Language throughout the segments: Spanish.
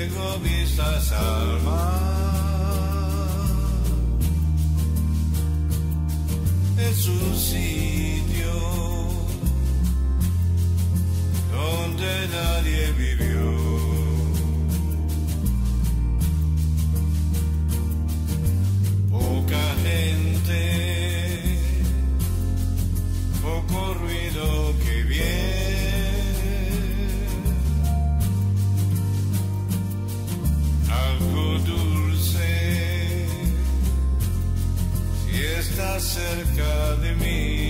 ciego vistas al mar. Es su sitio donde nadie vivió. cerca de mí.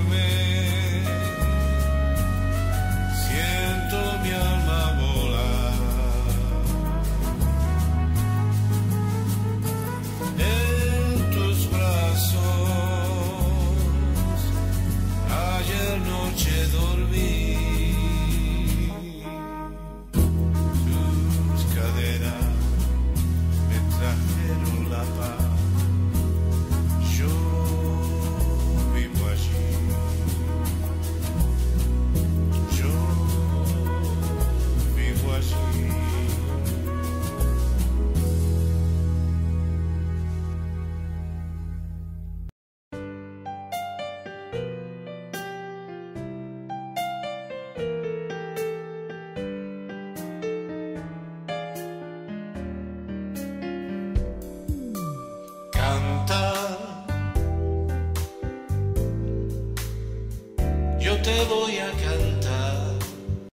yo te voy a cantar.